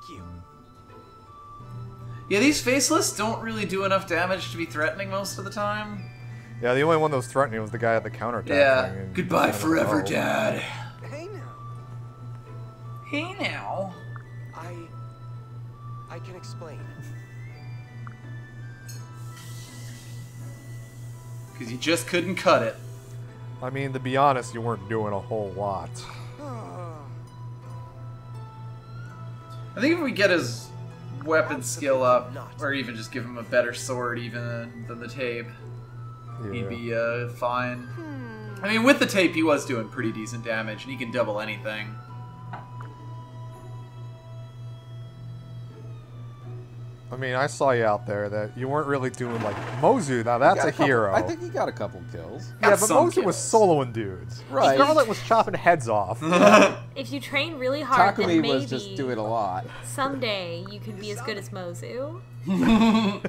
Thank you. Yeah, these faceless don't really do enough damage to be threatening most of the time. Yeah, the only one that was threatening was the guy at the counter. Yeah. Goodbye forever, oh. Dad. Hey now. Hey now. I. I can explain. Because you just couldn't cut it. I mean, to be honest, you weren't doing a whole lot. I think if we get his weapon skill up, not. or even just give him a better sword even than the tape, Yeah. he'd be uh, fine. I mean, with the tape, he was doing pretty decent damage, and he can double anything. I mean, I saw you out there that you weren't really doing like Mozu. Now that's Got a couple- hero. I think he got a couple kills. yeah, got but some Mozu was soloing dudes. Right. Scarlet was chopping heads off. If you train really hard, then Takumi maybe was just doing a lot. someday you could be as good as Mozu.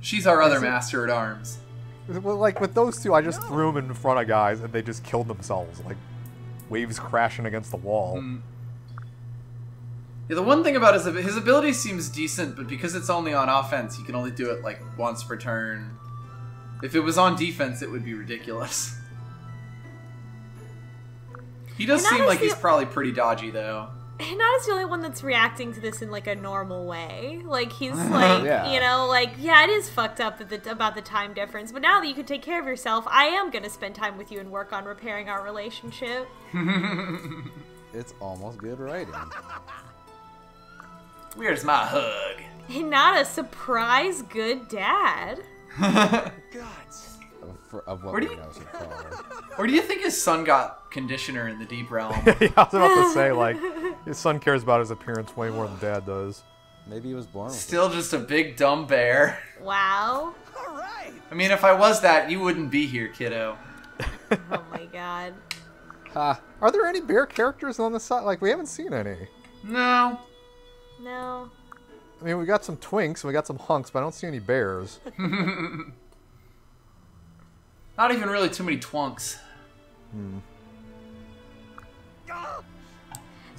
She's our other master at arms. Well, like with those two, I just threw them in front of guys and they just killed themselves, like waves crashing against the wall. Mm. Yeah, the one thing about his his ability seems decent, but because it's only on offense, he can only do it like once per turn. If it was on defense, it would be ridiculous. He does And seem like he's probably pretty dodgy, though. Hinata's the only one that's reacting to this in like a normal way. Like he's like, Yeah. you know, like yeah, it is fucked up the, about the time difference. But now that you can take care of yourself, I am gonna spend time with you and work on repairing our relationship. It's almost good writing. Where's my hug? Not a surprise, good dad. Guts. Of, for- of what Where do you- know. Or do you think his son got conditioner in the deep realm? yeah, I was about to say like his son cares about his appearance way more than dad does. Maybe he was born with it. Still just a big dumb bear. Wow. All right. I mean, if I was that, you wouldn't be here, kiddo. Oh my god. Ha! Are there any bear characters on the side? Like we haven't seen any. No. No. I mean, we got some twinks, we got some hunks, but I don't see any bears. Not even really too many twunks. Hmm.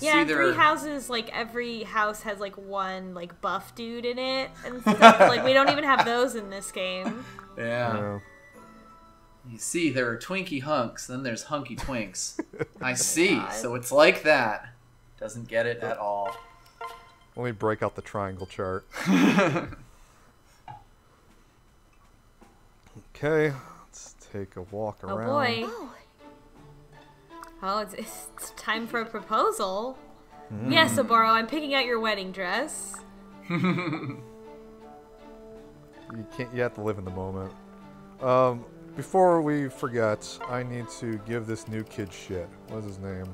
Yeah, See, three are- houses, like every house has like one like buff dude in it and stuff. like we don't even have those in this game. Yeah. Yeah. You see, there are Twinkie hunks, then there's hunky twinks. I see. So it's like that. Doesn't get it at all. Let me break out the triangle chart. okay, let's take a walk Oh around. boy. Oh, it's, it's time for a proposal. Yes, Oboro, I'm picking out your wedding dress. You can't. You have to live in the moment. Um, before we forget, I need to give this new kid shit. What's his name?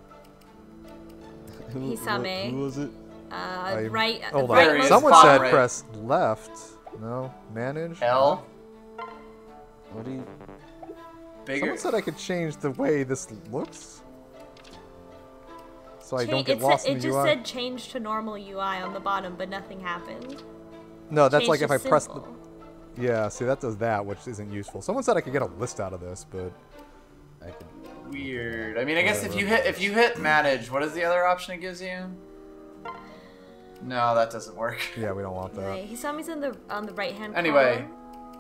Who, Hisame. Who was it? Uh, I- right, Hold right. On. is, Someone said right. press left. No, manage. L. What do you? Bigger. Someone said I could change the way this looks, so I Cha- don't get it lost said, in it just said change to normal UI on the bottom, but nothing happened. no, that's Change like if to I press the. Yeah, see that does that, which isn't useful. Someone said I could get a list out of this, but I could. Weird. I mean, I guess if you hit if you hit manage, what is the other option it gives you? No, that doesn't work. yeah, we don't want that. Right, Hisame's in the on the right hand. Anyway,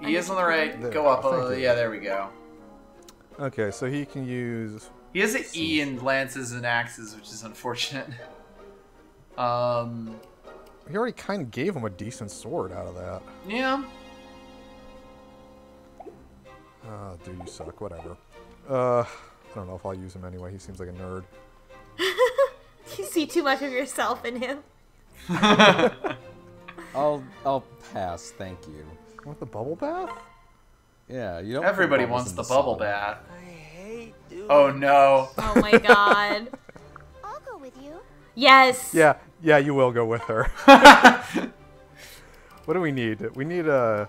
he is on the right. There, Go up. thank A, you. yeah, there we go. Okay, so he can use. He has an E in lances and axes, which is unfortunate. Um, He already kind of gave him a decent sword out of that. yeah. Ah, dude, you suck. Whatever. Uh, I don't know if I'll use him anyway. He seems like a nerd. You see too much of yourself in him. I'll I'll pass. Thank you. Want the bubble bath? Yeah, you don't. Everybody bubbles wants in the bubble bath. I hate doing Oh no. Oh my god. I'll go with you. Yes. Yeah, yeah, you will go with her. what do we need? We need a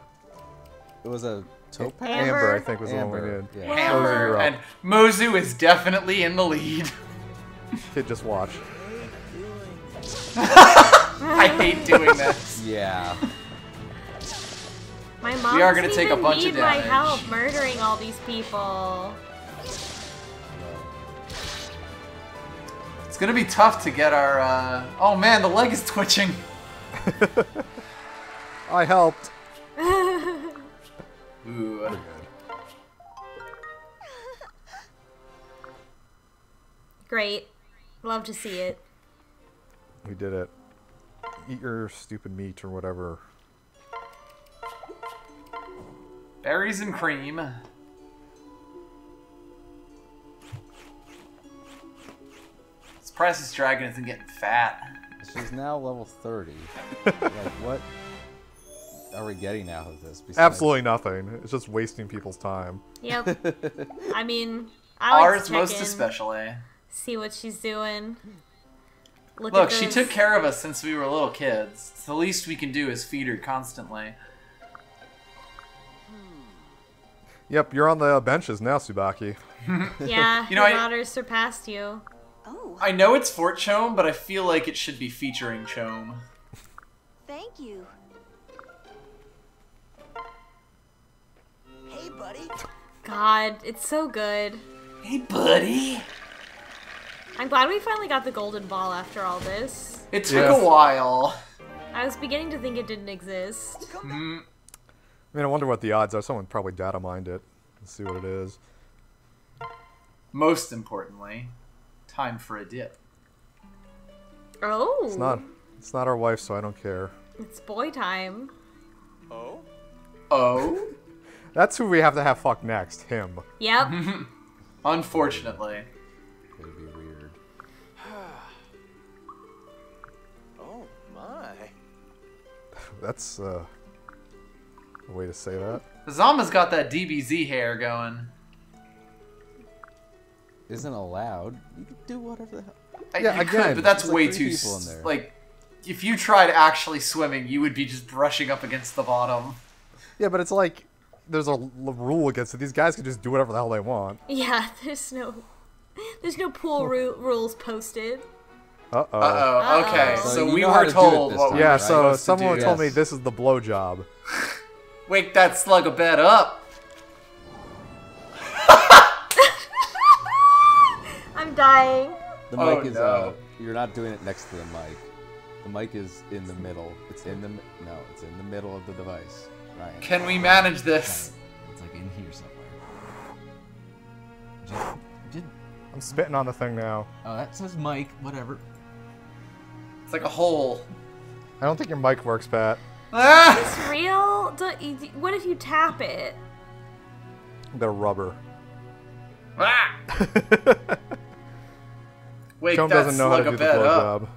It was a topaz. Amber. amber. I think was the one we Amber, need. yeah. Mozu, Hammer you're up. and Mozu is definitely in the lead. Kid, just watch. I hate doing this. Yeah. My mom We are gonna take a even bunch of need my help murdering all these people. It's gonna be tough to get our. Uh... Oh man, the leg is twitching. I helped. Ooh. Great. Love to see it. We did it. Eat your stupid meat or whatever. Berries and cream. Surprised this dragon isn't getting fat. She's now level 30. like, what are we getting out of this? Besides... Absolutely nothing. It's just wasting people's time. Yep. I mean, I like Ours to check most in, especially. see what she's doing. Look, Look, she took care of us since we were little kids. So the least we can do is feed her constantly. Hmm. Yep, you're on the benches now, Subaki. Yeah, You know, your I- daughter's surpassed you. Oh, I know it's Fort Chome, but I feel like it should be featuring Chome. thank you. Hey, buddy. God, it's so good. Hey, buddy. I'm glad we finally got the golden ball after all this. It took Yes. a while. I was beginning to think it didn't exist. Mm, I mean, I wonder what the odds are. Someone probably data mined it. Let's see what it is. Most importantly, time for a dip. Oh, It's not. It's not our wife, so I don't care. It's boy time. Oh? Oh? That's who we have to have fuck next. Him. Yep. Unfortunately. That's uh, a way to say that. Zama's got that DBZ hair going. Isn't allowed. You can do whatever the hell. I- Yeah, you again, could, but that's there's like way too people in there. like. If you tried actually swimming, you would be just brushing up against the bottom. Yeah, but it's like there's a l- rule against it. These guys can just do whatever the hell they want. yeah, there's no, there's no pool ru- rules posted. Uh oh. Uh oh. Okay, Uh-oh. so, So we were to told what time, Yeah, right? so supposed to someone do. told me this is the blowjob. Wake that slug a bed up. I'm dying. The Oh, mic is, no. uh, you're not doing it next to the mic. The mic is in the middle. It's in the, no, it's in the middle of the device. Ryan. Can we manage this? It's like in here somewhere. Just, just, I'm spitting on the thing now. oh, that says mic. Whatever. It's like a hole. I don't think your mic works, Pat. Ah! It's real. What if you tap it? They're rubber. Ah! Wake Chum that doesn't know how to do a the bed up. blowjob.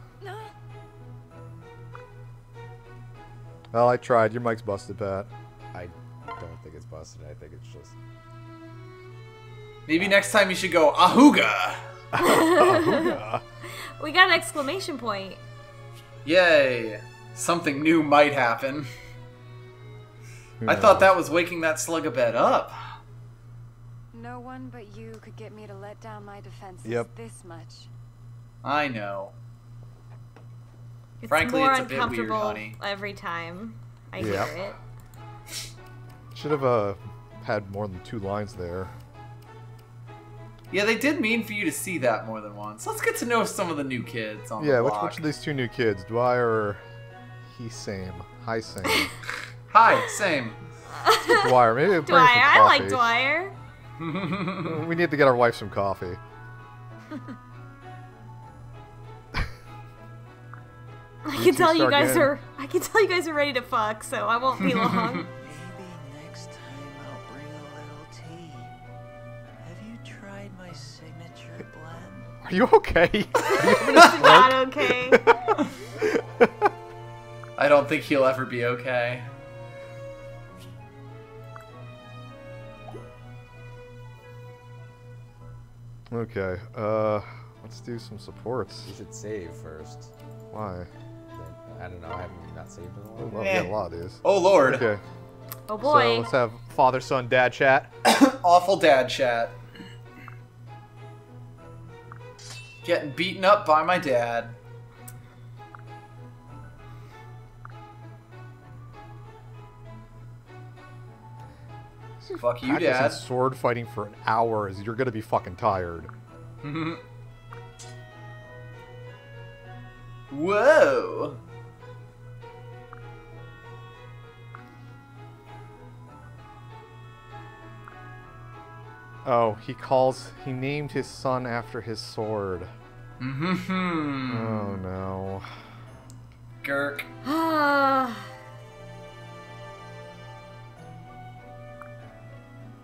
Well, I tried. Your mic's busted, Pat. I don't think it's busted. I think it's just. Maybe next time you should go ahuga. ahuga. We got an exclamation point. Yay! Something new might happen. I thought that was waking that slug a bed up. No one but you could get me to let down my defenses Yep. this much. I know. It's Frankly, more it's a bit weird, uncomfortable honey. every time I Yeah. hear it. Should have uh, had more than two lines there. Yeah, they did mean for you to see that more than once. Let's get to know some of the new kids on Yeah, the which, block. which of these two new kids? Dwyer or he same? Hi same. Hi, same. Dwyer, maybe bring Dwyer, her some I like coffee. Dwyer. We need to get our wife some coffee. I can tell you guys getting- are. I can tell you guys are ready to fuck, so I won't be long. Are you okay? It's not okay. I don't think he'll ever be okay. okay, uh, let's do some supports. You should save first. Why? I don't know. I Have you not saved in a while? Well, we got a lot of these. Oh lord. Okay, Oh so boy. let's have father son dad chat. Awful dad chat. Getting beaten up by my dad. Fuck you, Practicing dad. sword fighting for an hour is you're gonna be fucking tired. Whoa! Oh, he calls. He named his son after his sword. Mm-hmm. Oh no. Gurk. Ah,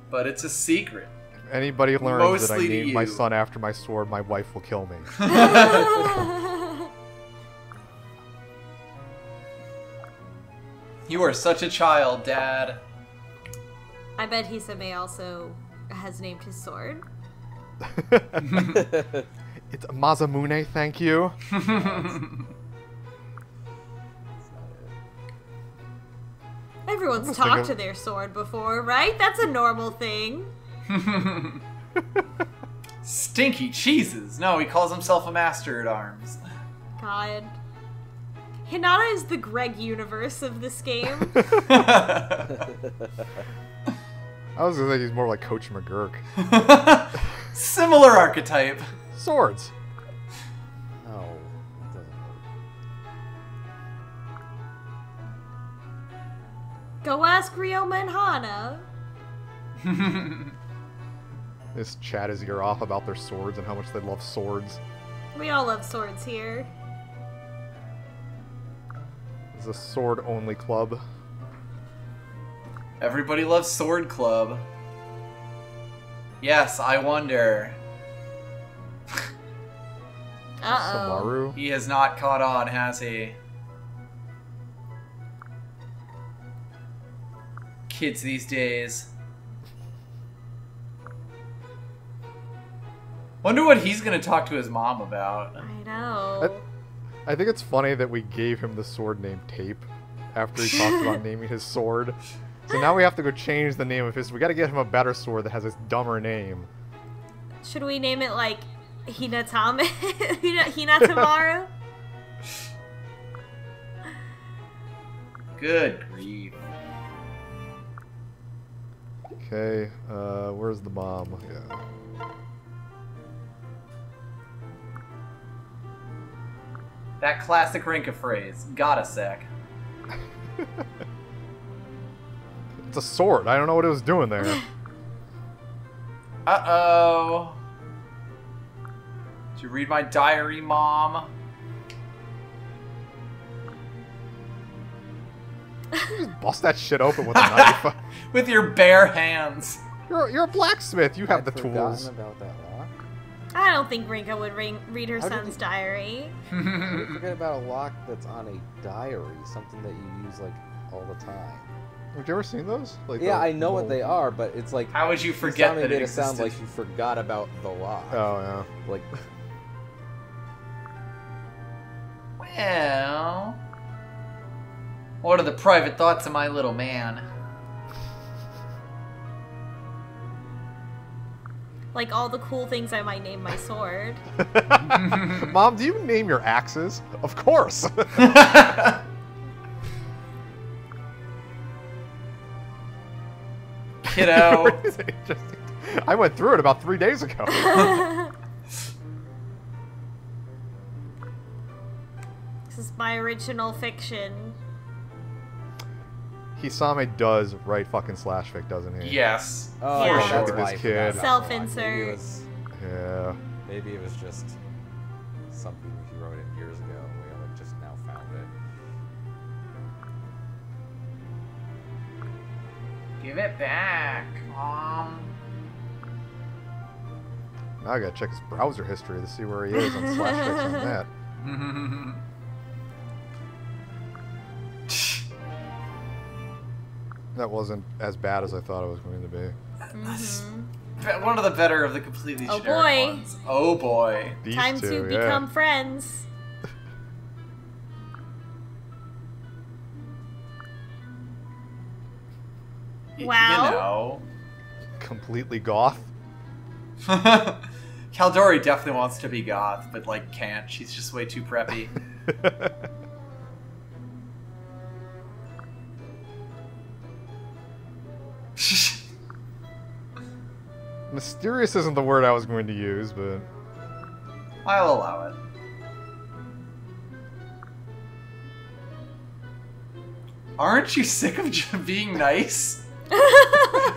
But it's a secret. If anybody learns that I Mostly to named my son after my sword, my wife will kill me. You are such a child, Dad. I bet Hisame also has named his sword. it's Masamune, thank you. That's not it. Everyone's talked thinking- to their sword before, right? That's a normal thing. Stinky cheeses. No, he calls himself a master at arms. God. Hinata is the Greg Universe of this game. I was gonna think he's more like Coach McGuirk. Similar archetype. Swords. No, it doesn't work. Go ask Ryoma and Hana. This chat is ear off about their swords and how much they love swords. We all love swords here. It's a sword only club. Everybody loves Sword Club. Yes, I wonder. Uh oh. Samaru. He has not caught on, has he? Kids these days. Wonder what he's gonna talk to his mom about. I know. I think it's funny that we gave him the sword name Tape after he talked about naming his sword. So now we have to go change the name of his. We got to get him a better sword that has this dumber name. Should we name it like Hinatame? Hina- Hinatamaru? Good grief. Okay, uh, where's the bomb? Yeah. That classic Rinkah phrase. Got a sec. It's a sword. I don't know what it was doing there. Uh oh. Did you read my diary, Mom? Bust that shit open with a knife. With your bare hands. You're, you're a blacksmith. You have I'd the forgotten tools. about that lock. I don't think Rinkah would ring- read her How did son's you- diary. How you forget about a lock that's on a diary, something that you use like all the time. Have you ever seen those? Like Yeah, the I know what they are, but it's like How would you you forget that it made it sound like you forgot about the lock. Oh yeah, Like Well, what are the private thoughts of my little man? Like all the cool things I might name my sword. Mom, do you name your axes? Of course. Kiddo. Just- I went through it about three days ago. Is my original fiction. Hisame does write fucking slash fic, doesn't he? yes. Oh, Yeah. yeah, that's Look at this kid. about the lock. Maybe Self-insert. it was Yeah. maybe it was just something he wrote it years ago. We like just now found it. Give it back, Mom. Now I gotta check his browser history to see where he is on slash fics on that. That wasn't as bad as I thought it was going to be. Mhm. One of the better of the completely Oh, generic boy. ones. Oh boy. These Time two, to yeah. become friends. Y- Wow. completely goth. You know. Caeldori definitely wants to be goth, but like can't. She's just way too preppy. Mysterious isn't the word I was going to use, but... I'll allow it. Aren't you sick of being nice?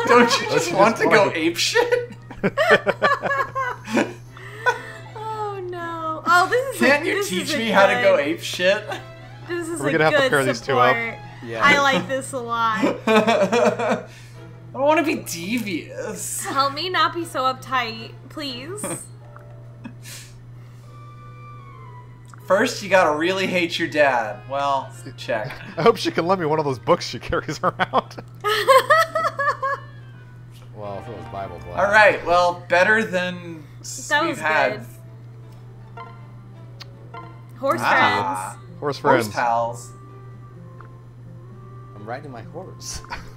Don't you just want to go ape shit? oh no! Oh, this is. Can't a, you teach me good, how to go ape shit? This is We're gonna have to pair support. these two up. Yeah. I like this a lot. I don't want to be devious. Help me not be so uptight, please. First, you gotta really hate your dad. Well, check. I hope she can lend me one of those books she carries around. Well, if it was Bible class. All right. Well, better than That we've was had. good. Horse Ah, Horse horse friends. Horse pals. I'm riding my horse.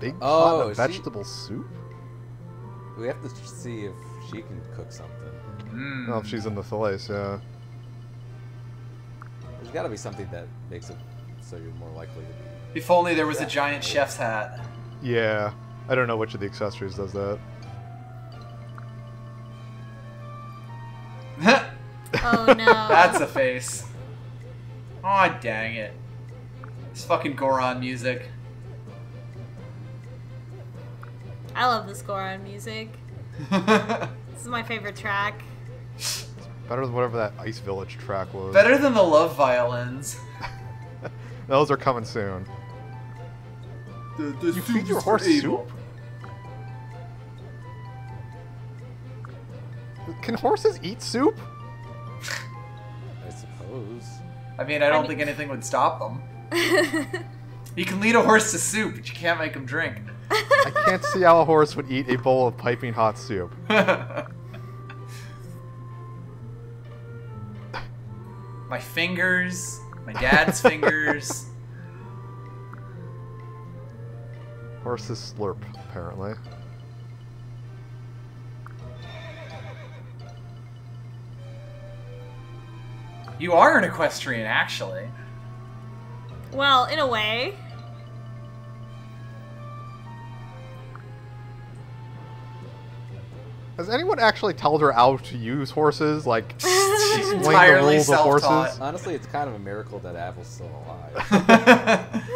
Big Oh, pot of is she- vegetable soup? we have to see if she can cook something. Mm. Oh, if she's in the Thalace, yeah. There's got to be something that makes it so you're more likely to be. If only there was a giant chef's hat. Yeah. I don't know which of the accessories does that. Oh no. That's a face. Aw, dang it. This fucking Goron music. I love the score on music. This is my favorite track. Better than whatever that Ice Village track was. Better than the love violins. Those are coming soon. You feed your horse soup? Can horses eat soup? I suppose. I mean, I don't mean- think anything would stop them. You can lead a horse to soup, but you can't make him drink. I can't see how a horse would eat a bowl of piping hot soup. my fingers, my dad's fingers. Horses slurp, apparently. You are an equestrian, actually. Well, in a way. Has anyone actually told her how to use horses? Like, explain the Entirely rules of self-taught. horses? Honestly, it's kind of a miracle that Avel's still alive.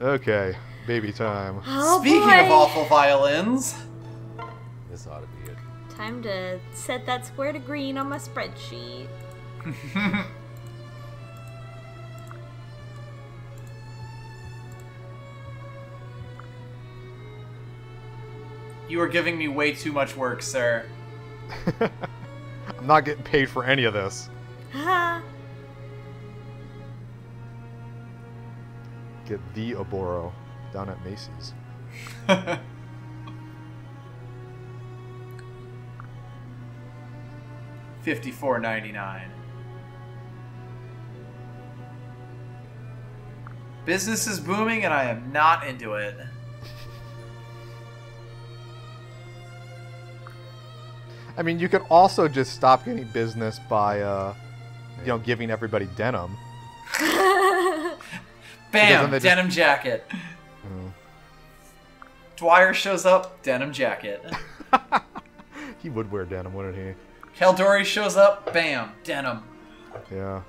Okay, baby time. Oh Speaking boy. of awful violins, this ought to be it. Time to set that square to green on my spreadsheet. you are giving me way too much work, sir. I'm not getting paid for any of this. Get the Oboro down at Macy's. Fifty-four ninety-nine. Business is booming, and I am not into it. I mean, you could also just stop getting business by, uh, you know, giving everybody denim. Bam! they just- Denim jacket. Mm. Dwyer shows up. Denim jacket. He would wear denim, wouldn't he? Caeldori shows up. Bam! Denim. Yeah.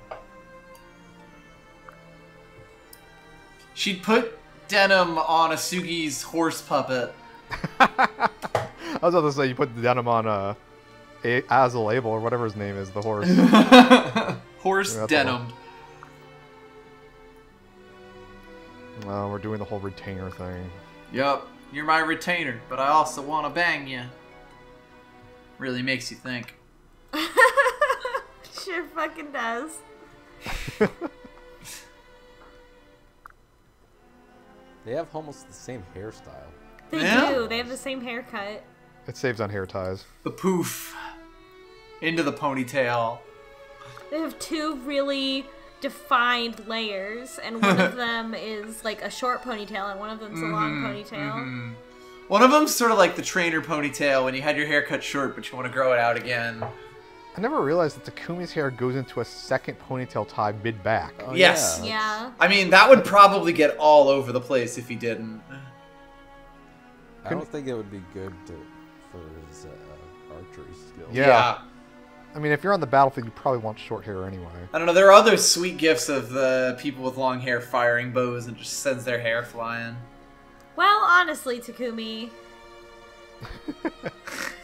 She'd put denim on Asugi's horse puppet. I was about to say you put denim on uh, a- Azel Abel or whatever his name is, the horse. horse denim. uh, we're doing the whole retainer thing. Yup, you're my retainer, but I also want to bang you. Really makes you think. sure fucking does. They have almost the same hairstyle. They Yeah. do. They have the same haircut. It saves on hair ties. The poof. Into the ponytail. They have two really defined layers, and one of them is like a short ponytail, and one of them's a long mm-hmm, ponytail. Mm-hmm. One of them's sort of like the trainer ponytail when you had your hair cut short but you want to grow it out again. I never realized that Takumi's hair goes into a second ponytail tie mid back. Oh, Yes. yeah. Yeah. I mean, that would probably get all over the place if he didn't. I don't think it would be good to, for his uh, archery skills. Yeah. I mean, if you're on the battlefield, you probably want short hair anyway. I don't know. There are other sweet gifs of the people with long hair firing bows and just sends their hair flying. Well, honestly, Takumi.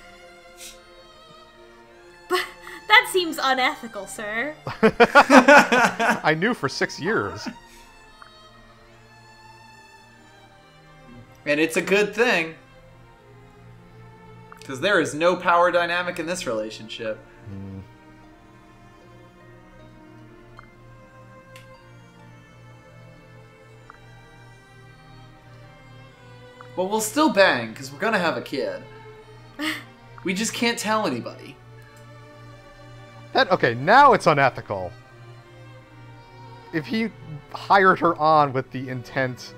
but that seems unethical, sir. I knew for six years. And it's a good thing. Because there is no power dynamic in this relationship. Well, we'll still bang, because we're gonna have a kid. we just can't tell anybody. That okay? Now it's unethical. If he hired her on with the intent,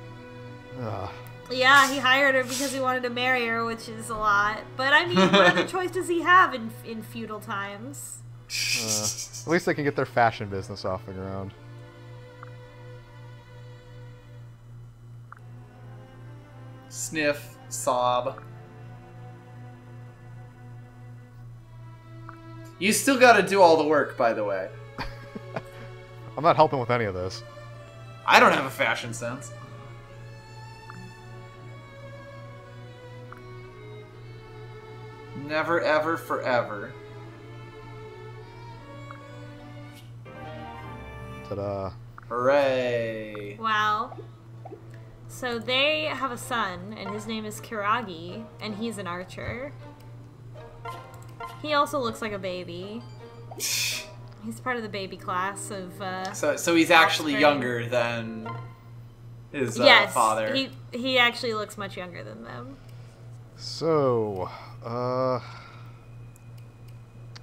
uh, Yeah, he hired her because he wanted to marry her, which is a lot. But I mean, what other choice does he have in in feudal times? uh, at least they can get their fashion business off the ground. Sniff, sob. You still gotta do all the work, by the way. I'm not helping with any of this. I don't have a fashion sense. Never, ever, forever. Ta-da! Hooray. Wow. So they have a son, and his name is Kiragi, and he's an archer. He also looks like a baby. He's part of the baby class of. Uh, So, so he's actually Offspring. younger than his uh, yes, father. he he actually looks much younger than them. So, uh,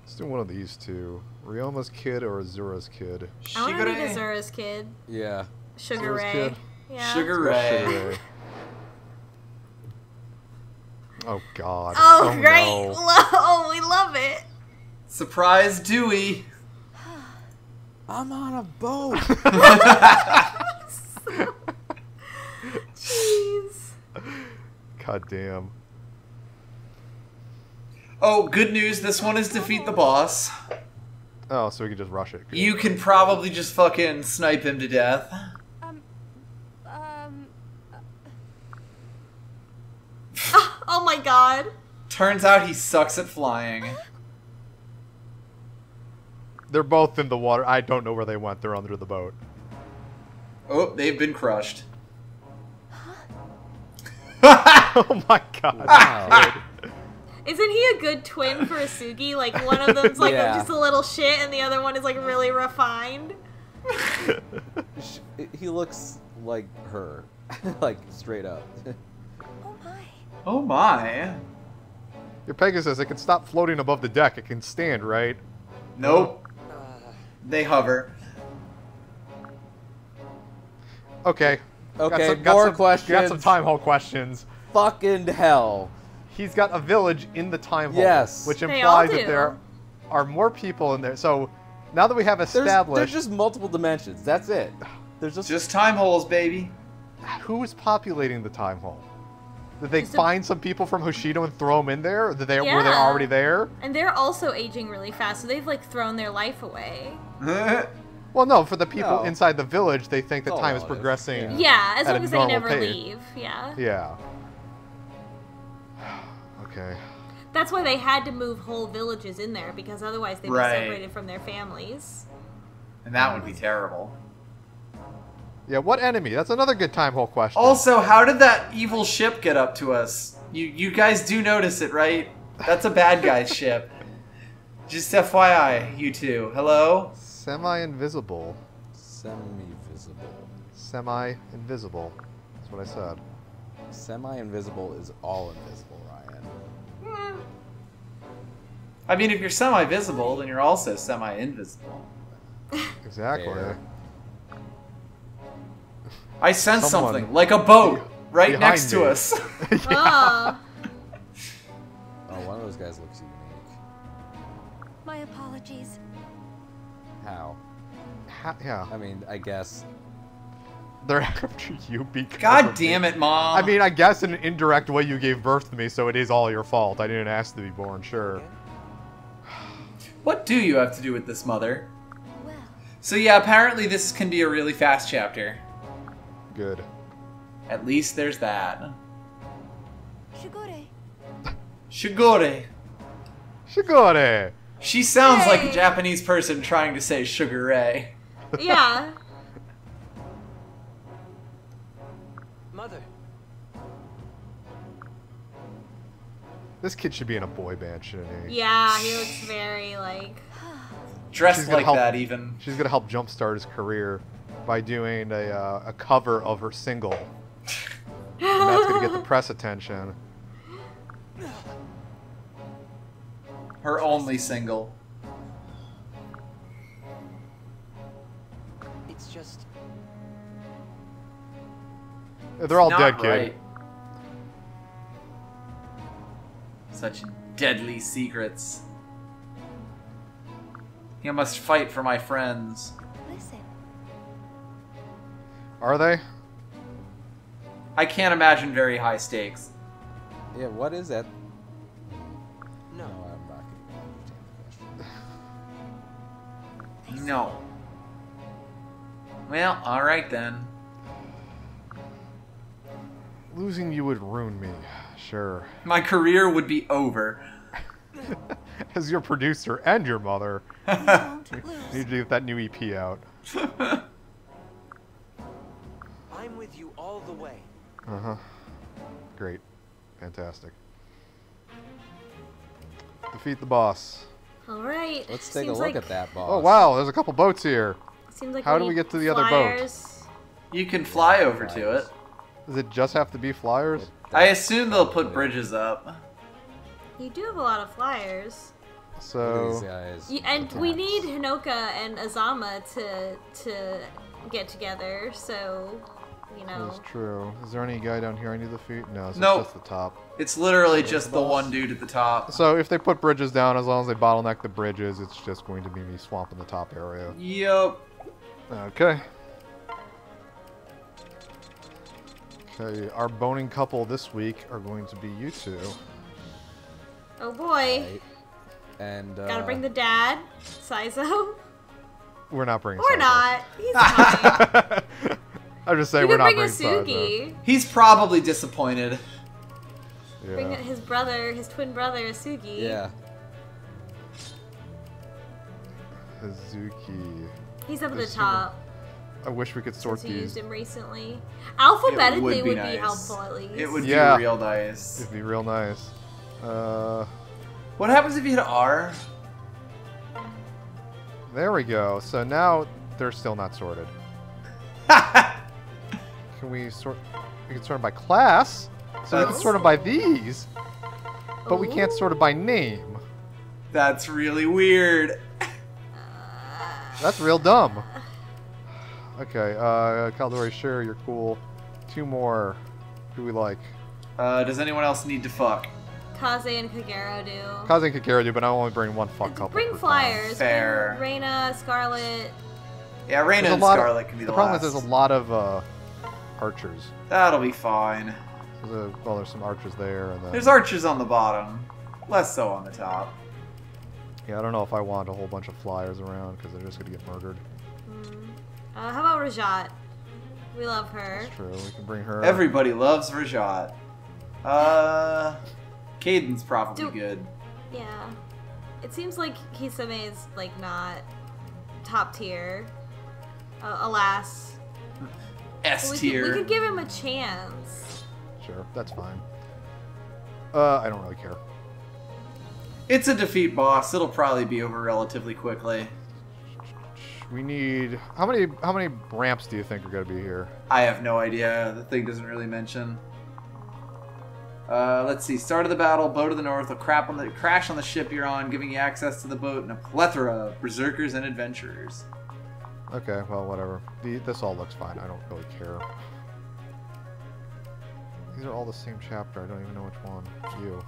let's do one of these two: Ryoma's kid or Azura's kid. I want to be Azura's kid, Yeah. Sugar Azura's Ray. kid. Yeah. Sugar Ray. Sugar Ray. Oh God. Oh, oh great! no. Oh, we love it. Surprise Dewey. I'm on a boat. Jeez. God damn. Oh, good news. This one is defeat the boss. Oh, so we can just rush it. You can probably just fucking snipe him to death. Um, um, Oh my god. Turns out he sucks at flying. They're both in the water. I don't know where they went. They're under the boat. Oh, they've been crushed. oh my God. Wow. Isn't he a good twin for Asugi? Like one of them's like Yeah. just a little shit, and the other one is like really refined. He looks like her. like, straight up. oh my. Oh my. Your Pegasus, it can stop floating above the deck. It can stand, right? Nope. Uh. They hover. Okay. Got Okay, some- got more some- questions. Got some time hole questions. Fucking hell. He's got a village in the time hole. Yes. Which implies that there are more people in there. So now that we have There's, established there's just multiple dimensions. That's it. There's just, Just time holes, baby. who is populating the time hole. Did they Just a- find some people from Hoshido and throw them in there? Or did they, Were they already there? And they're also aging really fast, so they've like thrown their life away. Well, no. For the people No. inside the village, they think that It's all time is progressing. yeah. Yeah, as At long as they never pace. leave. Yeah. Yeah. okay. That's why they had to move whole villages in there because otherwise they'd Right. be separated from their families. and that would be mm. terrible. Yeah. What enemy? That's another good time hole question. Also, how did that evil ship get up to us? You you guys do notice it, right? That's a bad guy's ship. Just FYI, you two. Hello? Semi-invisible. semi-visible. Semi-invisible. That's what I said. Semi-invisible is all invisible, Ryan. Hmm. I mean, if you're semi-visible, then you're also semi-invisible. Exactly. Fair. I sense Someone- something, like a boat, right Behind next to me. us. Oh. Oh, one of those guys looks unique. My apologies. How? Ha- yeah. I mean, I guess. They're after you because. God of me. damn it, mom. I mean, I guess in an indirect way you gave birth to me, so it is all your fault. I didn't ask to be born, sure. What do you have to do with this, mother? Well, So yeah, apparently this can be a really fast chapter. Good. At least there's that. Shigure. Shigore. Shigore! She sounds like a Japanese person trying to say sugar ray. Yeah. Mother. This kid should be in a boy band, shouldn't he? Yeah, he looks very like. Dressed She's gonna like help- that even. She's gonna help jumpstart his career by doing a, uh, a cover of her single. And that's gonna get the press attention. Her only single. It's just They're all Not dead, kid. Such deadly secrets. I must fight for my friends. Listen. Are they? I can't imagine very high stakes. Yeah, what is that? no. No, I'm not going to entertain the question. No. Well, alright then. Losing you would ruin me. Sure. My career would be over. As your producer and your mother, Don't you need to get that new EP out. the way. Uh huh. Great. Fantastic. Defeat the boss. All right. Let's take seems a look like, at that boss. Oh wow, there's a couple boats here. Seems like How do we get to the other boat? flyers. You can fly over to it. Does it just have to be flyers? I assume they'll put bridges up. You do have a lot of flyers. Look these So guys. And we need Hinoka and Azama to to get together. So, you know. that's true. Is there any guy down here I need to defeat? No, so Nope. it's just the top. It's literally Where's just the the one dude at the top. So if they put bridges down, as long as they bottleneck the bridges, it's just going to be me swamping the top area. Yep. Okay. Okay, our boning couple this week are going to be you two. Oh boy. Right. And uh, Gotta bring the dad, Saizo. We're not bringing. Or Saizo. not. He's fine. I'm just saying we're not bring bringing Saizo. Asugi. He's probably disappointed. Bring his brother, his twin brother, Asugi. Yeah. Hazuki. He's up at the top. I wish we could sort Since you used these. him recently. Alphabetically It would would be, be nice. helpful at least. It would Yeah. be real nice. It'd be real nice. Uh, What happens if you hit R? there we go. So now they're still not sorted. Can we sort? We can sort them by class. So we can sort them by these, but we can't sort them by name. That's really weird. That's real dumb. Okay, uh, Caeldori, sure, you're cool. Two more. Who we like? Uh, does anyone else need to fuck? Kaze and Kagero do. Kaze and Kakira do, but I only bring one fuck couple. Bring per time. flyers. Fair. Bring Reina, Scarlet. Yeah, Reina There's a and lot of- Scarlet can be the, The problem last. is there's a lot of uh, archers. That'll be fine. There's a, well, there's some archers there, and then There's archers on the bottom, less so on the top. yeah, I don't know if I want a whole bunch of flyers around because they're just gonna get murdered. Uh, how about Rhajat? We love her. That's true. We can bring her. Everybody loves Rhajat. Uh, Kaden's probably Do- good. Yeah. It seems like Kisame is like not top tier. Uh, alas. S We could, we could give him a chance. Sure, that's fine. Uh, I don't really care. It's a defeat boss. It'll probably be over relatively quickly. We need how many how many ramps do you think are gonna be here? I have no idea. The thing doesn't really mention. Uh, let's see. Start of the battle. boat to the north. A crap on the crash on the ship you're on, giving you access to the boat and a plethora of berserkers and adventurers. Okay, well whatever. The, this all looks fine. I don't really care. These are all the same chapter. I don't even know which one. You.